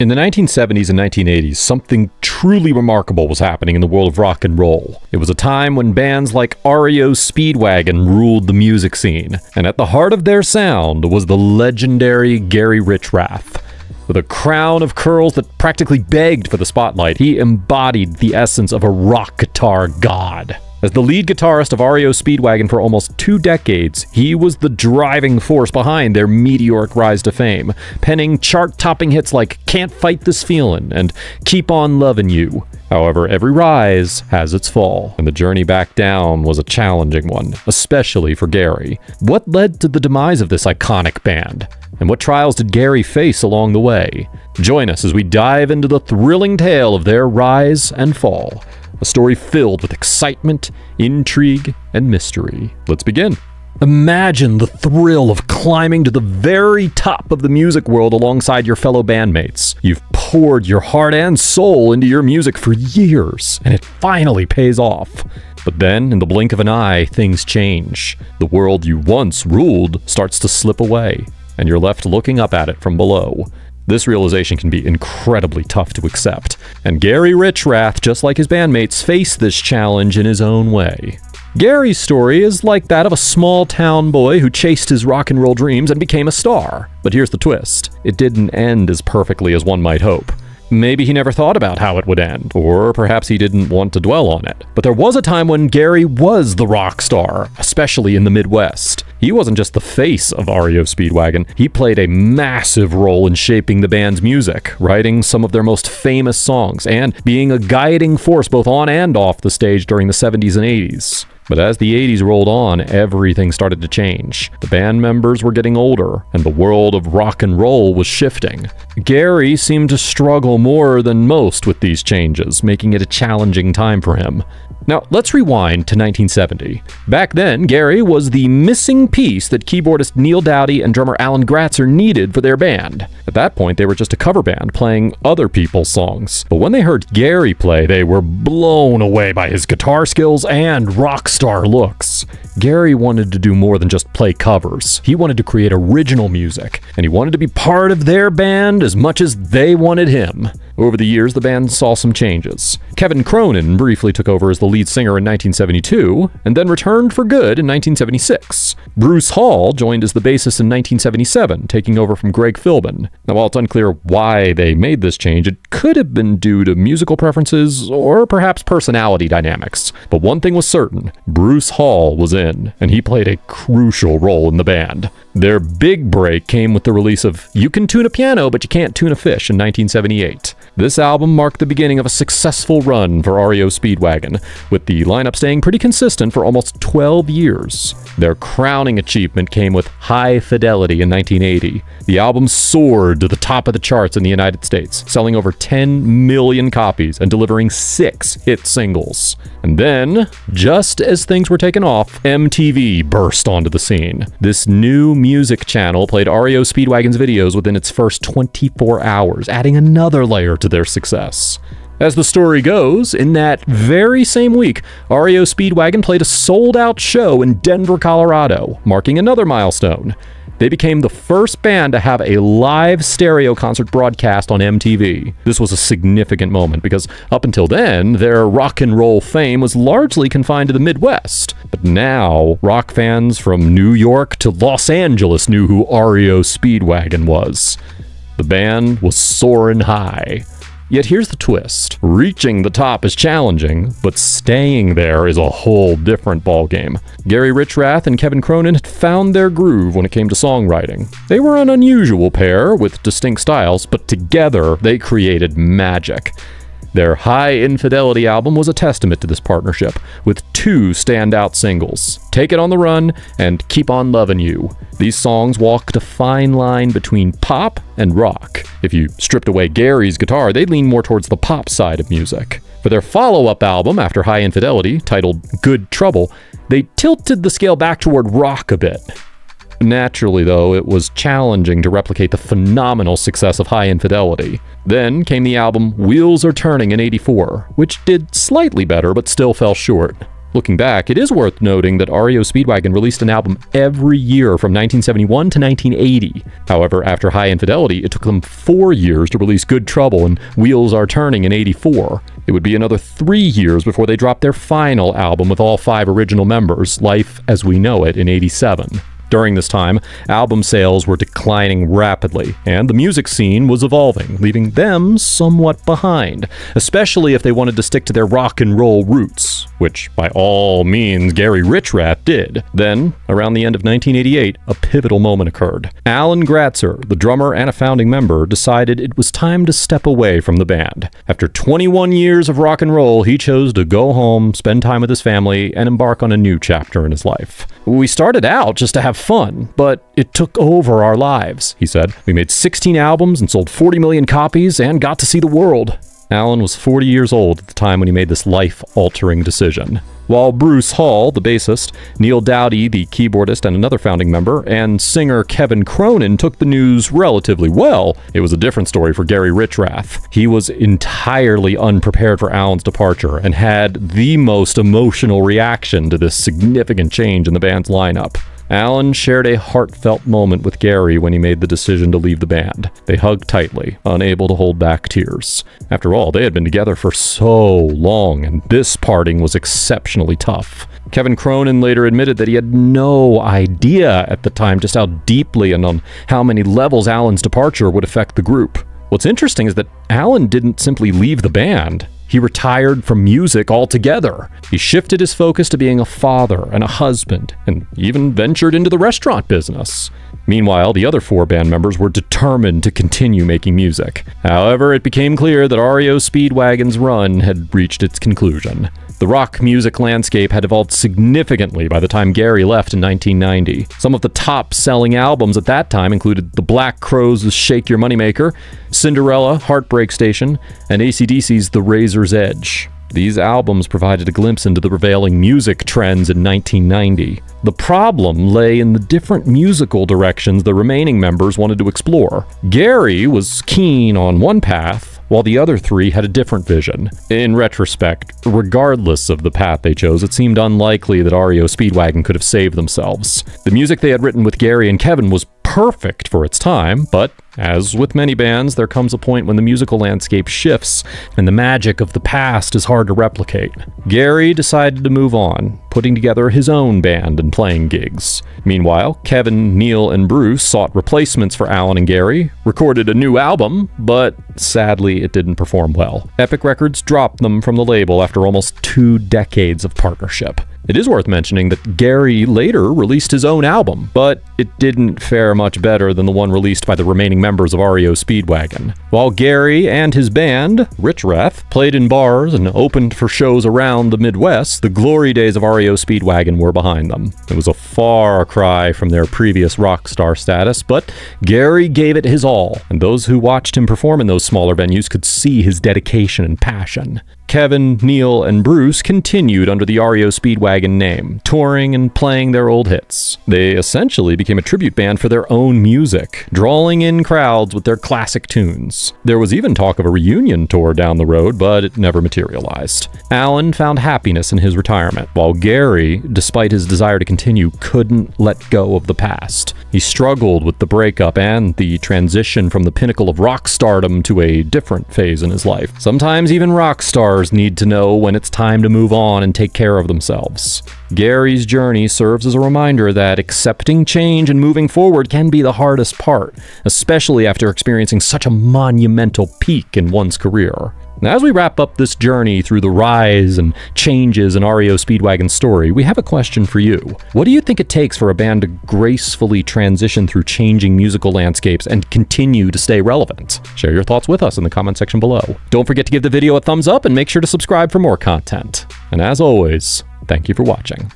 In the 1970s and 1980s, something truly remarkable was happening in the world of rock and roll. It was a time when bands like REO Speedwagon ruled the music scene, and at the heart of their sound was the legendary Gary Richrath. With a crown of curls that practically begged for the spotlight, he embodied the essence of a rock guitar god. As the lead guitarist of REO Speedwagon for almost two decades, he was the driving force behind their meteoric rise to fame, penning chart topping hits like Can't Fight This Feelin' and Keep On Lovin' You. However, every rise has its fall, and the journey back down was a challenging one, especially for Gary. What led to the demise of this iconic band? And what trials did Gary face along the way? Join us as we dive into the thrilling tale of their rise and fall a story filled with excitement, intrigue, and mystery. Let's begin. Imagine the thrill of climbing to the very top of the music world alongside your fellow bandmates. You've poured your heart and soul into your music for years, and it finally pays off. But then, in the blink of an eye, things change. The world you once ruled starts to slip away, and you're left looking up at it from below. This realization can be incredibly tough to accept, and Gary Richrath, just like his bandmates, faced this challenge in his own way. Gary's story is like that of a small town boy who chased his rock and roll dreams and became a star. But here's the twist it didn't end as perfectly as one might hope. Maybe he never thought about how it would end, or perhaps he didn't want to dwell on it. But there was a time when Gary was the rock star, especially in the Midwest. He wasn't just the face of REO Speedwagon, he played a massive role in shaping the band's music, writing some of their most famous songs, and being a guiding force both on and off the stage during the 70s and 80s. But as the 80s rolled on, everything started to change. The band members were getting older, and the world of rock and roll was shifting. Gary seemed to struggle more than most with these changes, making it a challenging time for him. Now, let's rewind to 1970. Back then, Gary was the missing piece that keyboardist Neal Doughty and drummer Alan Gratzer needed for their band. At that point, they were just a cover band playing other people's songs. But when they heard Gary play, they were blown away by his guitar skills and rock star looks. Gary wanted to do more than just play covers. He wanted to create original music, and he wanted to be part of their band as much as they wanted him. Over the years, the band saw some changes. Kevin Cronin briefly took over as the lead singer in 1972, and then returned for good in 1976. Bruce Hall joined as the bassist in 1977, taking over from Greg Philbin. Now, while it's unclear why they made this change, it could have been due to musical preferences or perhaps personality dynamics. But one thing was certain Bruce Hall was in, and he played a crucial role in the band. Their big break came with the release of You Can Tune a Piano, but You Can't Tune a Fish in 1978. This album marked the beginning of a successful run for REO Speedwagon, with the lineup staying pretty consistent for almost 12 years. Their crowning achievement came with Hi Infidelity in 1980. The album soared to the top of the charts in the United States, selling over 10 million copies and delivering six hit singles. And then, just as things were taking off, MTV burst onto the scene. This new music channel played REO Speedwagon's videos within its first 24 hours, adding another layer to their success. As the story goes, in that very same week, REO Speedwagon played a sold out show in Denver, Colorado, marking another milestone. They became the first band to have a live stereo concert broadcast on MTV. This was a significant moment because up until then, their rock and roll fame was largely confined to the Midwest. But now, rock fans from New York to Los Angeles knew who REO Speedwagon was. The band was soaring high. Yet here's the twist. Reaching the top is challenging, but staying there is a whole different ballgame. Gary Richrath and Kevin Cronin had found their groove when it came to songwriting. They were an unusual pair with distinct styles, but together they created magic. Their Hi Infidelity album was a testament to this partnership, with two standout singles Take It on the Run and Keep On Lovin' You. These songs walked a fine line between pop and rock. If you stripped away Gary's guitar, they'd lean more towards the pop side of music. For their follow up album after Hi Infidelity, titled Good Trouble, they tilted the scale back toward rock a bit. Naturally, though, it was challenging to replicate the phenomenal success of Hi Infidelity. Then came the album Wheels Are Turning in 84, which did slightly better but still fell short. Looking back, it is worth noting that REO Speedwagon released an album every year from 1971 to 1980. However, after Hi Infidelity, it took them four years to release Good Trouble and Wheels Are Turning in 84. It would be another three years before they dropped their final album with all five original members, Life as We Know It, in 87. During this time, album sales were declining rapidly, and the music scene was evolving, leaving them somewhat behind, especially if they wanted to stick to their rock and roll roots, which by all means Gary Richrath did. Then, around the end of 1988, a pivotal moment occurred. Alan Gratzer, the drummer and a founding member, decided it was time to step away from the band. After 21 years of rock and roll, he chose to go home, spend time with his family, and embark on a new chapter in his life. We started out just to have fun, but it took over our lives, he said. We made 16 albums and sold 40 million copies and got to see the world. Alan was 40 years old at the time when he made this life altering decision. While Bruce Hall, the bassist, Neal Doughty, the keyboardist and another founding member, and singer Kevin Cronin took the news relatively well, it was a different story for Gary Richrath. He was entirely unprepared for Alan's departure and had the most emotional reaction to this significant change in the band's lineup. Alan shared a heartfelt moment with Gary when he made the decision to leave the band. They hugged tightly, unable to hold back tears. After all, they had been together for so long, and this parting was exceptionally tough. Kevin Cronin later admitted that he had no idea at the time just how deeply and on how many levels Alan's departure would affect the group. What's interesting is that Alan didn't simply leave the band. He retired from music altogether. He shifted his focus to being a father and a husband, and even ventured into the restaurant business. Meanwhile, the other four band members were determined to continue making music. However, it became clear that REO Speedwagon's run had reached its conclusion. The rock music landscape had evolved significantly by the time Gary left in 1990. Some of the top selling albums at that time included The Black Crowes' Shake Your Moneymaker, Cinderella, Heartbreak Station, and ACDC's The Razor's Edge. These albums provided a glimpse into the prevailing music trends in 1990. The problem lay in the different musical directions the remaining members wanted to explore. Gary was keen on one path, while the other three had a different vision. In retrospect, regardless of the path they chose, it seemed unlikely that REO Speedwagon could have saved themselves. The music they had written with Gary and Kevin was perfect for its time, but as with many bands, there comes a point when the musical landscape shifts and the magic of the past is hard to replicate. Gary decided to move on, putting together his own band and playing gigs. Meanwhile, Kevin, Neal, and Bruce sought replacements for Alan and Gary, recorded a new album, but sadly it didn't perform well. Epic Records dropped them from the label after almost two decades of partnership. It is worth mentioning that Gary later released his own album, but it didn't fare much better than the one released by the remaining members of REO Speedwagon. While Gary and his band, Richrath, played in bars and opened for shows around the Midwest, the glory days of REO Speedwagon were behind them. It was a far cry from their previous rock star status, but Gary gave it his all, and those who watched him perform in those smaller venues could see his dedication and passion. Kevin, Neal, and Bruce continued under the REO Speedwagon name, touring and playing their old hits. They essentially became a tribute band for their own music, drawing in crowds with their classic tunes. There was even talk of a reunion tour down the road, but it never materialized. Alan found happiness in his retirement, while Gary, despite his desire to continue, couldn't let go of the past. He struggled with the breakup and the transition from the pinnacle of rock stardom to a different phase in his life. Sometimes even rock stars need to know when it's time to move on and take care of themselves. Gary's journey serves as a reminder that accepting change and moving forward can be the hardest part, especially after experiencing such a monumental peak in one's career. Now, as we wrap up this journey through the rise and changes in REO Speedwagon's story, we have a question for you. What do you think it takes for a band to gracefully transition through changing musical landscapes and continue to stay relevant? Share your thoughts with us in the comment section below. Don't forget to give the video a thumbs up and make sure to subscribe for more content. And as always, thank you for watching.